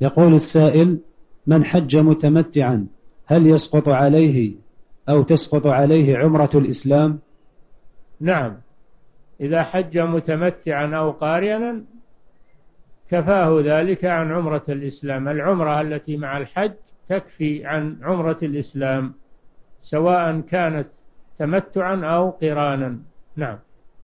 يقول السائل من حج متمتعا هل يسقط عليه أو تسقط عليه عمرة الإسلام؟ نعم. إذا حج متمتعا أو قارنا كفاه ذلك عن عمرة الإسلام. العمرة التي مع الحج تكفي عن عمرة الإسلام سواء كانت تمتعا أو قرانا. نعم.